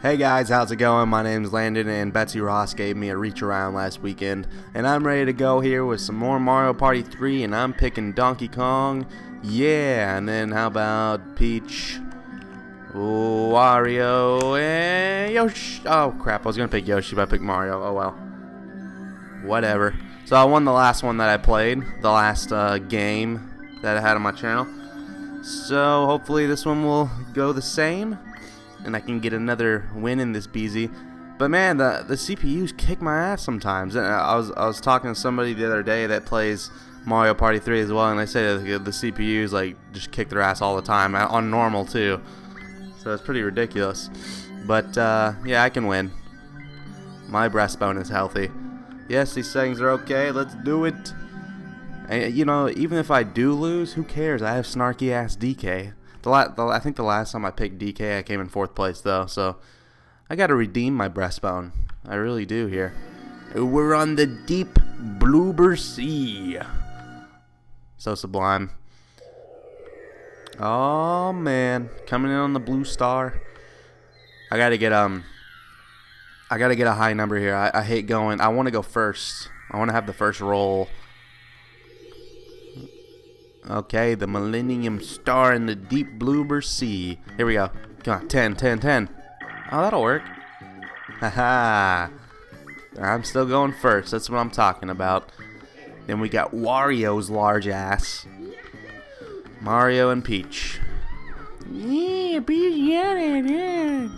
Hey guys, how's it going? My name's Landan, and Betsy Ross gave me a reach around last weekend, and I'm ready to go here with some more Mario Party 3, and I'm picking Donkey Kong. Yeah, and then how about Peach, Wario, and Yoshi? Oh crap, I was gonna pick Yoshi, but I picked Mario. Oh well. Whatever. So I won the last one that I played, the last uh, game that I had on my channel. So hopefully this one will go the same and I can get another win in this BZ. But man, the the CPUs kick my ass sometimes. And I was I was talking to somebody the other day that plays Mario Party 3 as well, and they say that the CPUs like just kick their ass all the time on normal too. So it's pretty ridiculous. But uh, yeah, I can win. My breastbone is healthy. Yes, these settings are okay. Let's do it. And you know, even if I do lose, who cares? I have snarky ass DK. The, la- the I think the last time I picked DK, I came in fourth place though, so I got to redeem my breastbone. I really do here. We're on the deep Bloober Sea. So sublime. Oh man, coming in on the blue star. I gotta get um. I gotta get a high number here. I, I hate going. I want to go first. I want to have the first roll. Okay, the Millennium Star in the deep Bloober Sea. Here we go. Come on, 10, 10, 10. Oh, that'll work. Haha. I'm still going first. That's what I'm talking about. Then we got Wario's large ass. Mario and Peach. Yeah, Peach, yeah, yeah.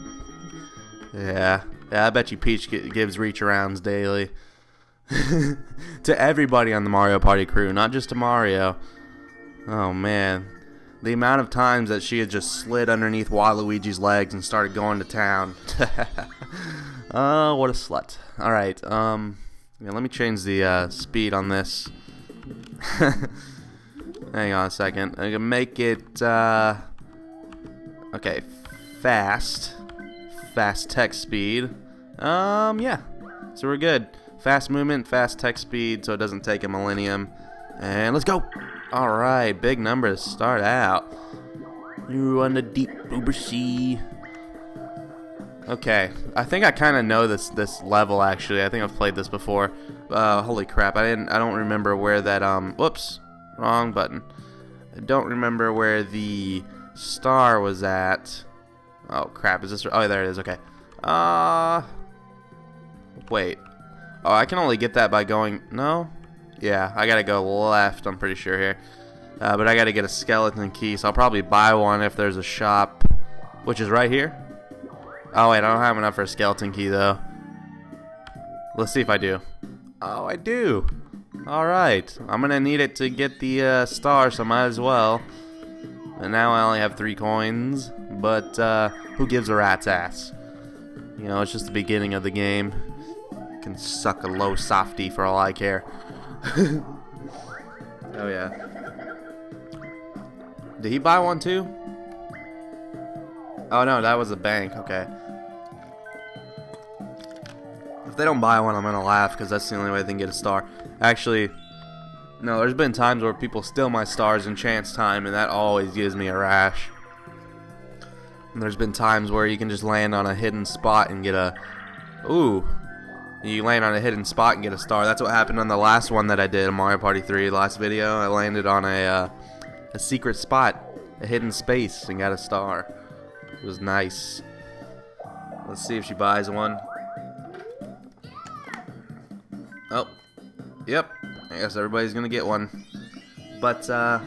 Yeah, yeah. I bet you Peach gives reach arounds daily to everybody on the Mario Party crew, not just to Mario. Oh man, the amount of times that she had just slid underneath Waluigi's legs and started going to town. oh, what a slut! All right, um, yeah, let me change the uh, speed on this. Hang on a second. I can make it. Uh, okay, fast, fast text speed. Um, yeah. So we're good. Fast movement, fast text speed, so it doesn't take a millennium. And let's go. Alright, big number to start out. You on the deep Bloober Sea. Okay, I think I kind of know this this level actually. I think I've played this before. Uh, holy crap! I didn't. I don't remember where that um. Whoops, wrong button. I don't remember where the star was at. Oh crap! Is this? Oh, there it is. Okay. Uh. Wait. Oh, I can only get that by going. No. Yeah, I gotta go left, I'm pretty sure here. Uh, but I gotta get a skeleton key, so I'll probably buy one if there's a shop, which is right here. Oh, wait, I don't have enough for a skeleton key, though. Let's see if I do. Oh, I do. Alright, I'm gonna need it to get the uh, star, so might as well. And now I only have three coins, but uh, who gives a rat's ass? You know, it's just the beginning of the game. can suck a low softy for all I care. oh yeah. Did he buy one too? Oh no, that was a bank. Okay. If they don't buy one, I'm gonna laugh because that's the only way they can get a star. Actually, no, there's been times where people steal my stars in chance time, and that always gives me a rash. And there's been times where you can just land on a hidden spot and get a. Ooh, you land on a hidden spot and get a star. That's what happened on the last one that I did, in Mario Party 3, last video. I landed on a, uh, a secret spot, a hidden space, and got a star. It was nice. Let's see if she buys one. Oh, yep. I guess everybody's gonna get one. But, uh,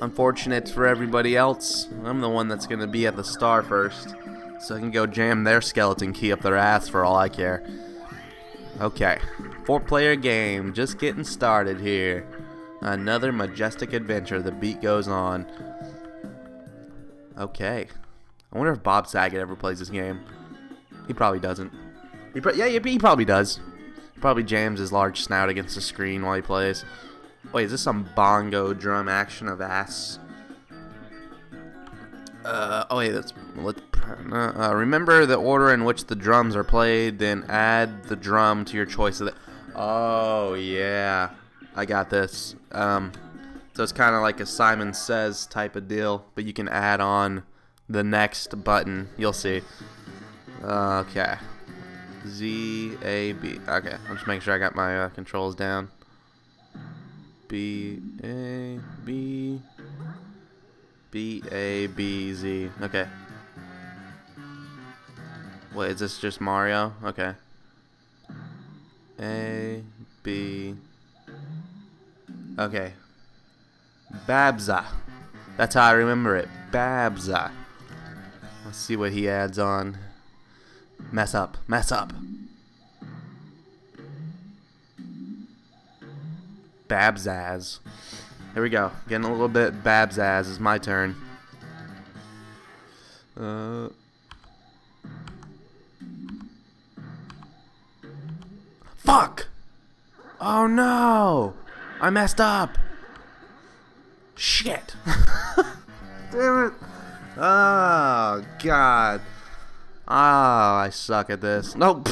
unfortunate for everybody else, I'm the one that's gonna be at the star first. So I can go jam their skeleton key up their ass for all I care. Okay, four player game, just getting started here. Another majestic adventure, the beat goes on. Okay. I wonder if Bob Saget ever plays this game. He probably doesn't. He pro yeah, he probably does. He probably jams his large snout against the screen while he plays. Wait, is this some bongo drum action of ass? Uh, oh wait, that's let uh, uh, remember the order in which the drums are played, then add the drum to your choice of the. Oh yeah, I got this. Um, so it's kind of like a Simon Says type of deal, but you can add on the next button. You'll see. Okay. Z A B. Okay, I'm just making sure I got my uh, controls down. B A B B A B Z. Okay. Wait, is this just Mario? Okay. A B. Okay. Babza. That's how I remember it. Babza. Let's see what he adds on. Mess up. Mess up. Babzaz. Here we go. Getting a little bit Babzaz. It's my turn. Uh. Fuck! Oh no! I messed up! Shit! Damn it! Oh, God. Oh, I suck at this. No!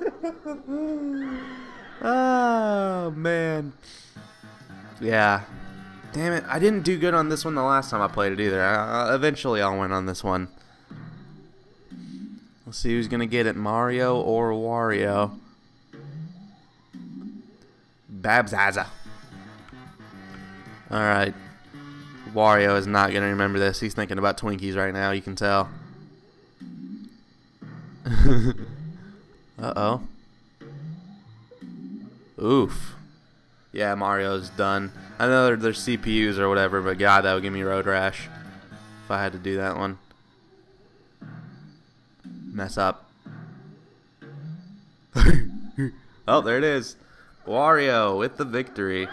oh, man. Yeah. Damn it. I didn't do good on this one the last time I played it either. Uh, eventually, I'll win on this one. Let's see who's going to get it Mario or Wario. Babzaza. Alright. Wario is not going to remember this. He's thinking about Twinkies right now, you can tell. Uh-oh. Oof. Yeah, Mario's done. I know they're, they're CPUs or whatever, but God, that would give me road rash if I had to do that one. Mess up. oh, there it is. Wario with the victory.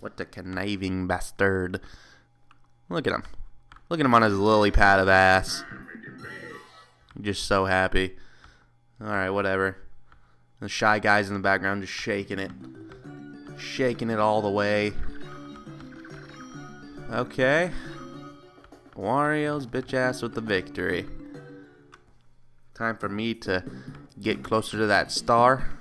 What a conniving bastard. Look at him. Look at him on his lily pad of ass. Just so happy. Alright, whatever. The shy guys in the background just shaking it. Shaking it all the way. Okay. Wario's bitch ass with the victory. Time for me to get closer to that star.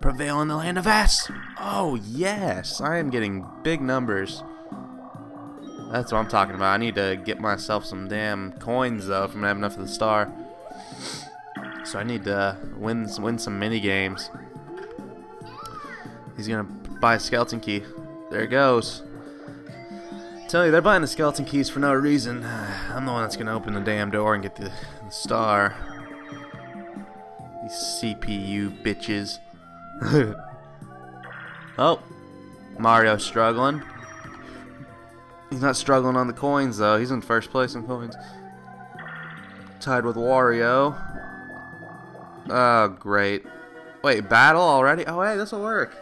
Prevail in the land of S. Oh, yes. I am getting big numbers. That's what I'm talking about. I need to get myself some damn coins, though, from having enough of the star. So I need to win, win some mini games. He's going to buy a skeleton key. There it goes. Tell you, they're buying the skeleton keys for no reason. I'm the one that's going to open the damn door and get the, the star. These CPU bitches. oh, Mario struggling. He's not struggling on the coins though. He's in first place in coins. Tied with Wario. Oh, great. Wait, battle already? Oh, hey, this will work.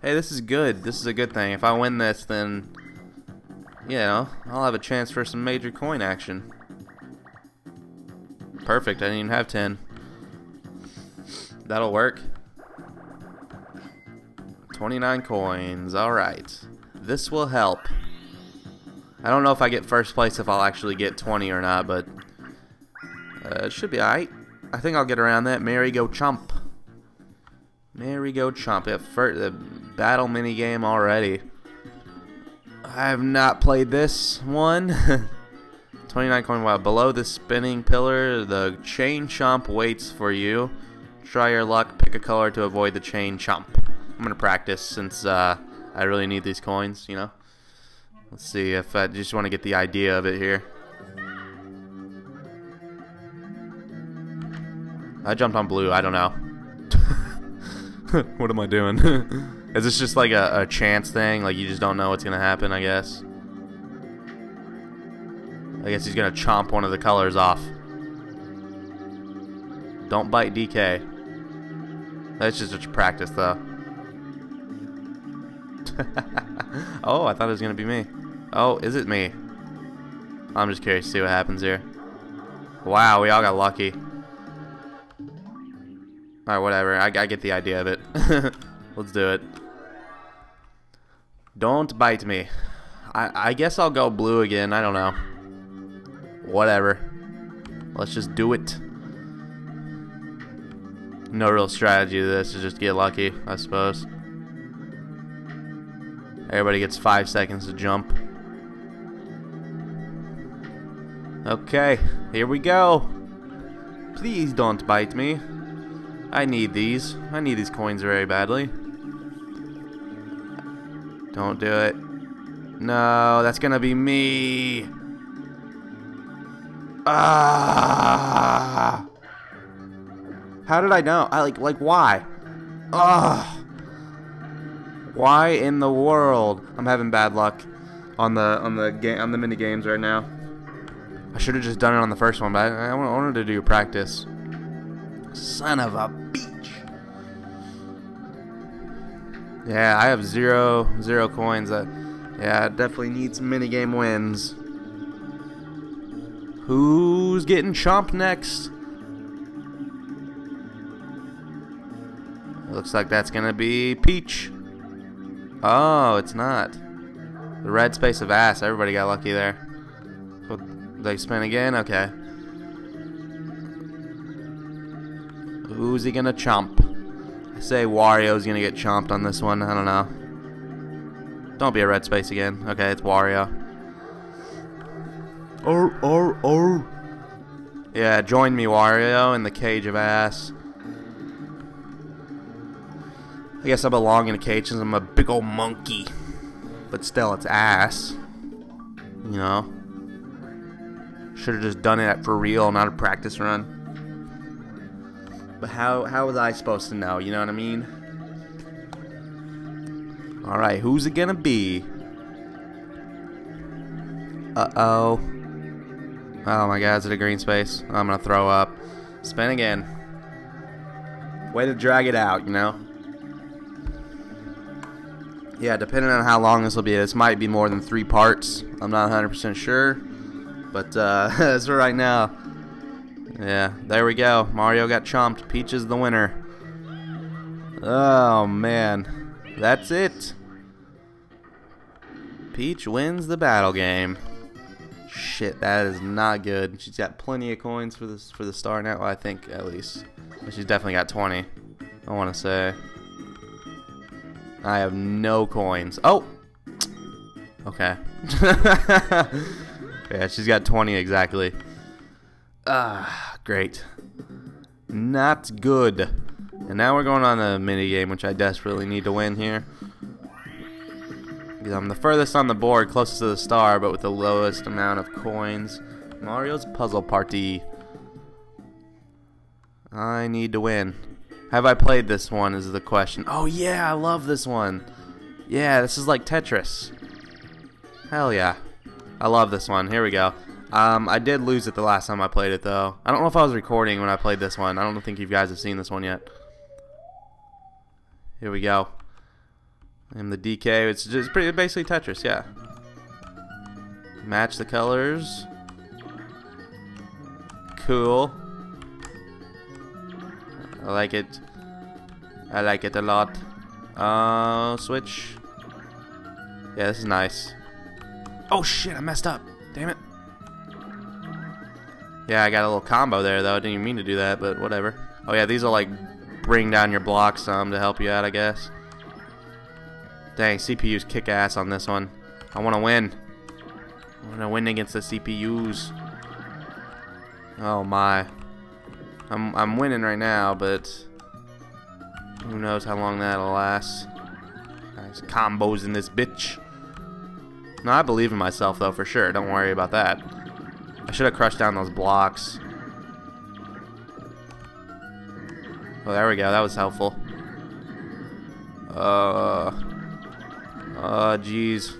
Hey, this is good. This is a good thing. If I win this, then, you know, I'll have a chance for some major coin action. Perfect. I didn't even have 10. That'll work. 29 coins. Alright. This will help. I don't know if I get first place if I'll actually get 20 or not, but uh, it should be alright. I think I'll get around that. Merry Go Chomp. Merry Go Chomp. Yeah, the battle mini game already. I have not played this one. 29 coin while below the spinning pillar, the chain chomp waits for you. Try your luck, pick a color to avoid the chain chomp. I'm gonna practice since uh, I really need these coins, you know. Let's see if I just want to get the idea of it here. I jumped on blue. I don't know. what am I doing? Is this just like a, a chance thing? Like you just don't know what's gonna happen? I guess. I guess he's gonna chomp one of the colors off. Don't bite DK. That's just a practice, though. oh, I thought it was gonna be me. Oh, is it me? I'm just curious to see what happens here. Wow, we all got lucky. Alright, whatever. I, I get the idea of it. Let's do it. Don't bite me. I, I guess I'll go blue again. I don't know. Whatever. Let's just do it. No real strategy to this. Is just get lucky, I suppose. Everybody gets five seconds to jump. Okay, here we go. Please don't bite me. I need these. I need these coins very badly. Don't do it. No, that's gonna be me. Ah! How did I know? I like like why? Ugh. Why in the world? I'm having bad luck on the on the game on the mini games right now. I should have just done it on the first one, but I, I wanted to do practice. Son of a beach. Yeah, I have zero zero coins. That yeah, definitely need some mini game wins. Who's getting chomped next? Looks like that's gonna be Peach. Oh, it's not. The red space of ass. Everybody got lucky there. So they spin again? Okay. Who's he gonna chomp? I say Wario's gonna get chomped on this one. I don't know. Don't be a red space again. Okay, it's Wario. Oh, oh, oh. Yeah, join me, Wario, in the cage of ass. I guess I belong in a cage since I'm a big old monkey. But still, it's ass. You know? Should have just done it for real, not a practice run. But how, how was I supposed to know? You know what I mean? Alright, who's it gonna be? Uh-oh. Oh my god, is it a green space? I'm gonna throw up. Spin again. Way to drag it out, you know? Yeah, depending on how long this will be, this might be more than three parts. I'm not 100% sure. But uh, as for right now, yeah, there we go. Mario got chomped. Peach is the winner. Oh, man. That's it. Peach wins the battle game. Shit, that is not good. She's got plenty of coins for this for the star now. I think at least, but she's definitely got 20. I want to say. I have no coins. Oh! Okay. yeah, she's got 20 exactly. Ah, great. Not good. And now we're going on a mini game, which I desperately need to win here. Because I'm the furthest on the board, closest to the star, but with the lowest amount of coins. Mario's Puzzle Party. I need to win. Have I played this one is the question. Oh yeah, I love this one. Yeah, this is like Tetris. Hell yeah. I love this one. Here we go. Um, I did lose it the last time I played it though. I don't know if I was recording when I played this one. I don't think you guys have seen this one yet. Here we go. And the DK, it's just pretty basically Tetris, yeah. Match the colors. Cool. I like it. I like it a lot. Uh, switch. Yeah, this is nice. Oh shit, I messed up. Damn it. Yeah, I got a little combo there though. I didn't even mean to do that, but whatever. Oh yeah, these will like bring down your blocks some to help you out, I guess. Dang, CPUs kick ass on this one. I want to win. I want to win against the CPUs. Oh my. I'm I'm winning right now, but who knows how long that'll last. Nice combos in this bitch. No, I believe in myself though for sure. Don't worry about that. I should have crushed down those blocks. Oh, there we go. That was helpful. Uh. Oh, jeez.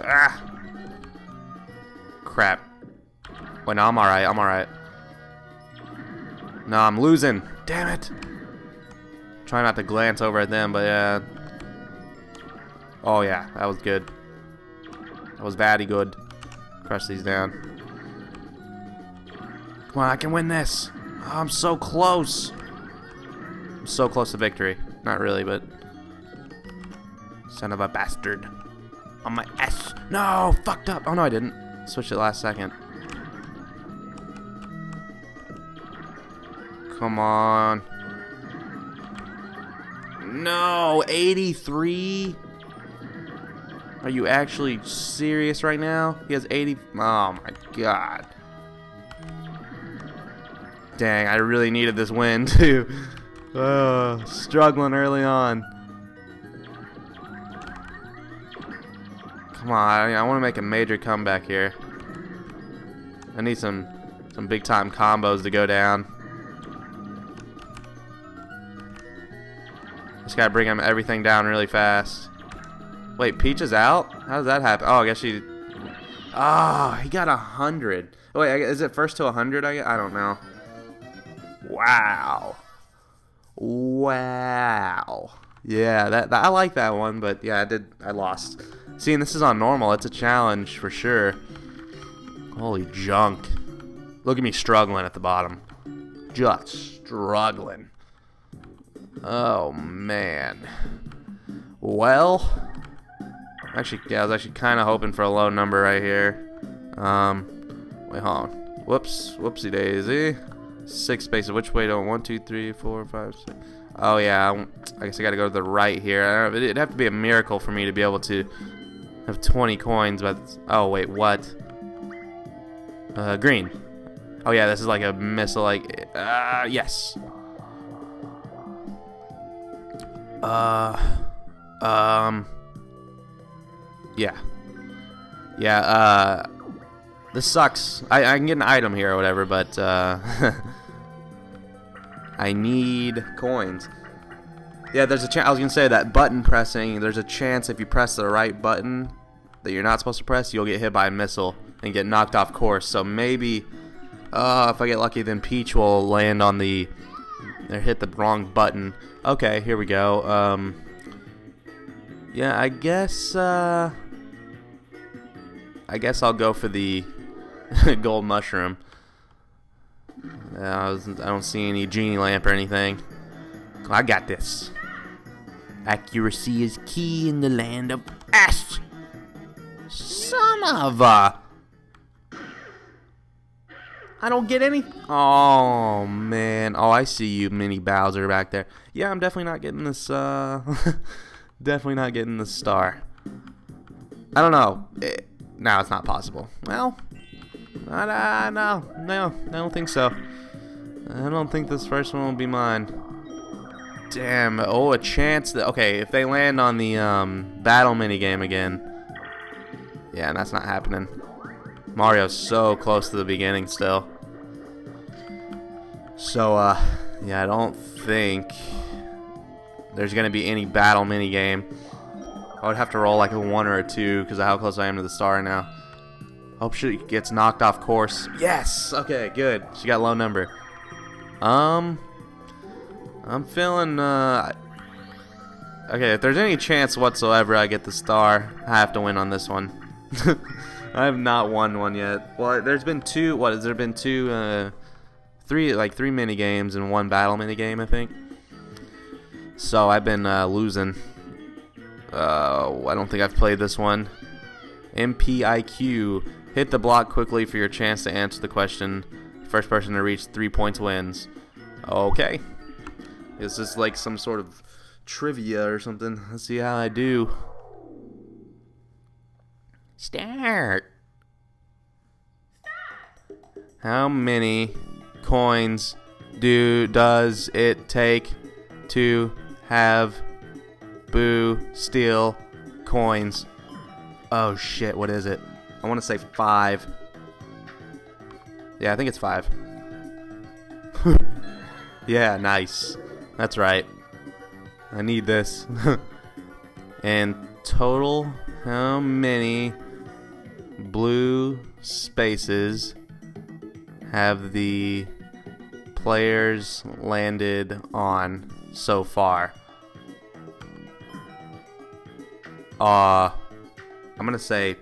Ah. Crap. Wait, no, I'm alright. I'm alright. No, I'm losing. Damn it. Try not to glance over at them, but yeah. Oh yeah, that was good. That was very good. Crush these down. Come on, I can win this. Oh, I'm so close. I'm so close to victory. Not really, but... Son of a bastard. On my S. No, fucked up. Oh no, I didn't. Switched it last second. Come on. No, 83? Are you actually serious right now? He has 80. Oh my god. Dang, I really needed this win too. Uh, struggling early on. Come on, I, I want to make a major comeback here. I need some some big time combos to go down. Just gotta bring him everything down really fast. Wait, Peach is out? How does that happen? Oh, I guess she. Oh, he got a hundred. Wait, is it first to a hundred? I I don't know. Wow. Wow. Yeah, that, that I like that one, but yeah, I did. I lost. Seeing this is on normal, it's a challenge for sure. Holy junk. Look at me struggling at the bottom. Just struggling. Oh, man. Well, actually, yeah, I was actually kind of hoping for a low number right here. Um, wait, hold on. Whoops, whoopsie daisy. Six spaces. Which way do I? One, two, three, four, five, six. Oh yeah, I guess I got to go to the right here. It'd have to be a miracle for me to be able to have 20 coins, but oh wait, what? Uh, green. Oh yeah, this is like a missile. Like, uh, yes. Uh, um, yeah, yeah. Uh, this sucks. I I can get an item here or whatever, but uh, I need coins. Yeah, there's a chance. I was gonna say that button pressing. There's a chance if you press the right button that you're not supposed to press, you'll get hit by a missile and get knocked off course. So maybe, uh, if I get lucky, then Peach will land on the or hit the wrong button. Okay, here we go. Um, yeah, I guess. Uh, I guess I'll go for the gold mushroom. I, was, I don't see any genie lamp or anything. I got this. Accuracy is key in the land of S. Son of a. I don't get any. Oh man. Oh, I see you, Mini Bowser back there. Yeah, I'm definitely not getting this. Uh, definitely not getting the star. I don't know. It, now it's not possible. Well, not, uh, no, no, I don't think so. I don't think this first one will be mine. Damn. Oh, a chance that. Okay, if they land on the um, battle minigame again. Yeah, and that's not happening. Mario's so close to the beginning still. So, uh, yeah, I don't think there's going to be any battle minigame. I would have to roll like a 1 or a 2 because of how close I am to the star now. Hope she gets knocked off course. Yes! Okay, good. She got low number. Um, I'm feeling, uh, okay, if there's any chance whatsoever I get the star, I have to win on this one. I have not won one yet. Well, there's been two, what, has there been two, uh, three, like three mini games and one battle mini game, I think. So I've been, uh, losing. Uh, I don't think I've played this one. MPIQ. Hit the block quickly for your chance to answer the question. First person to reach three points wins. Okay. This Is this like some sort of trivia or something? Let's see how I do. Start. Stop. How many coins do does it take to have Boo steal coins? Oh shit, what is it? I want to say five. Yeah, I think it's five. yeah, nice. That's right. I need this. and total, how many blue spaces have the players landed on so far? Uh, I'm gonna say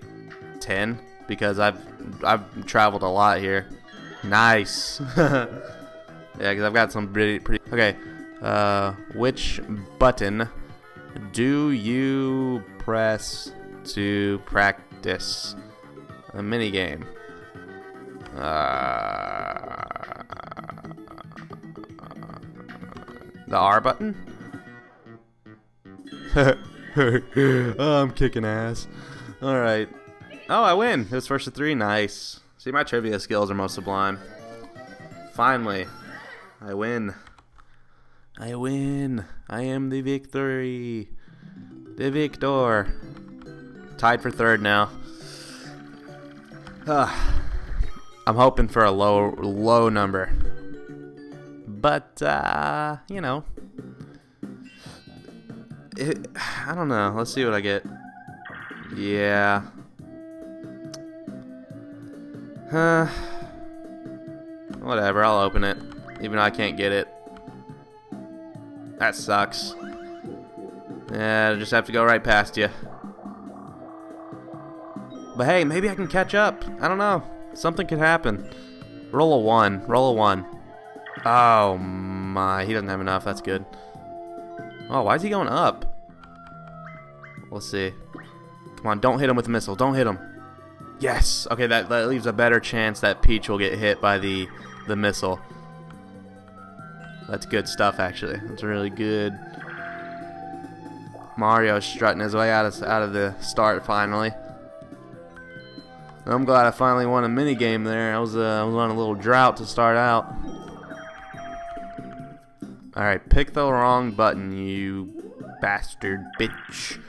10 because I've I've traveled a lot here. Nice. yeah, because I've got some pretty pretty. Okay, uh, which button do you press to practice a mini game? Uh, the R button? oh, I'm kicking ass. Alright. Oh, I win. It was first to three. Nice. See, my trivia skills are most sublime. Finally. I win. I win. I am the victory. The victor. Tied for third now. I'm hoping for a low low number. But uh, you know. It, I don't know. Let's see what I get. Yeah. Huh. Whatever, I'll open it. Even though I can't get it. That sucks. Yeah, I just have to go right past you. But hey, maybe I can catch up. I don't know. Something could happen. Roll a one. Roll a one. Oh my, he doesn't have enough. That's good. Oh, why is he going up? Let's see. Come on, don't hit him with the missile. Don't hit him. Yes. Okay, that, that leaves a better chance that Peach will get hit by the the missile. That's good stuff, actually. That's really good. Mario strutting his way out of out of the start finally. I'm glad I finally won a mini game there. I was uh, I was on a little drought to start out. All right, pick the wrong button, you bastard bitch.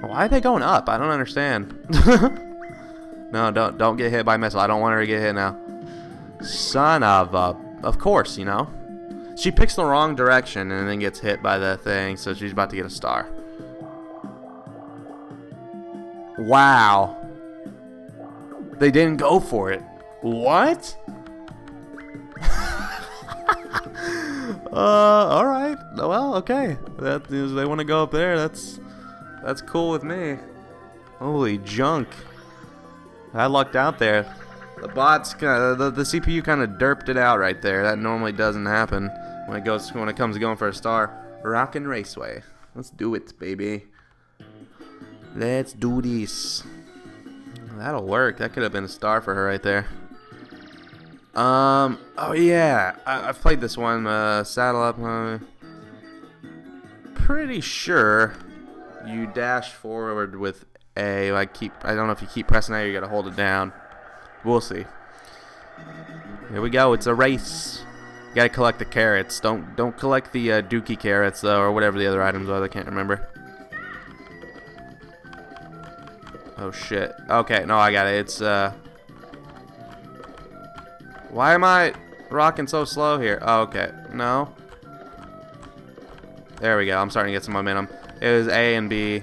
Why are they going up? I don't understand. no, don't don't get hit by missile. I don't want her to get hit now. Son of a... Of course, you know. She picks the wrong direction and then gets hit by the thing, so she's about to get a star. Wow. They didn't go for it. What? uh, all right. Well, okay. That is, they want to go up there. That's that's cool with me. Holy junk. I lucked out there. The bots kind of the, the CPU kind of derped it out right there. That normally doesn't happen when it goes when it comes to going for a star. Rockin' Raceway. Let's do it, baby. Let's do this. That'll work. That could have been a star for her right there. Um. Oh yeah, I, have played this one. Uh, saddle up. Uh, pretty sure you dash forward with A. I keep. I don't know if you keep pressing A. You gotta hold it down. We'll see. Here we go. It's a race. You gotta collect the carrots. Don't don't collect the uh, Dookie carrots though, or whatever the other items are. I can't remember. Oh shit. Okay, no, I got it. It's uh. Why am I rocking so slow here? Oh, okay. No. There we go. I'm starting to get some momentum. It was A and B.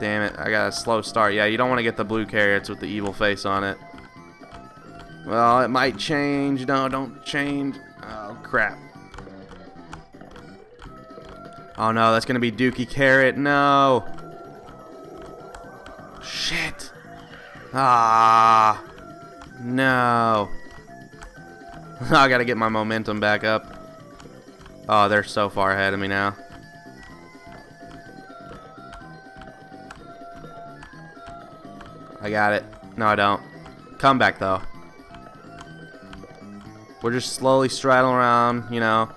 Damn it, I got a slow start. Yeah, you don't want to get the blue carrots with the evil face on it. Well, it might change. No, don't change. Oh, crap. Oh, no, that's going to be Dookie Carrot. No. Shit. Ah. No. I got to get my momentum back up. Oh, they're so far ahead of me now. I got it. No, I don't. Come back, though. We're just slowly straddling around, you know.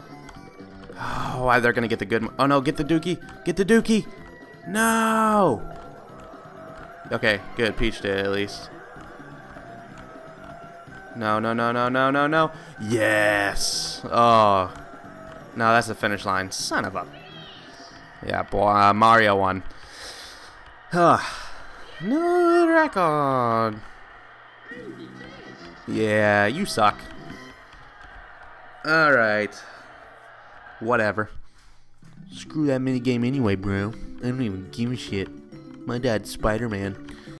Oh, why they're to get the good... Oh, no, get the dookie. Get the dookie. No! Okay, good. Peach did, at least. No, no, no, no, no, no, no. Yes! Oh. No, that's the finish line. Son of a... Yeah, boy, uh, Mario won. Ugh. New record. Yeah, you suck. Alright. Whatever. Screw that minigame anyway, bro. I don't even give a shit. My dad's Spider-Man.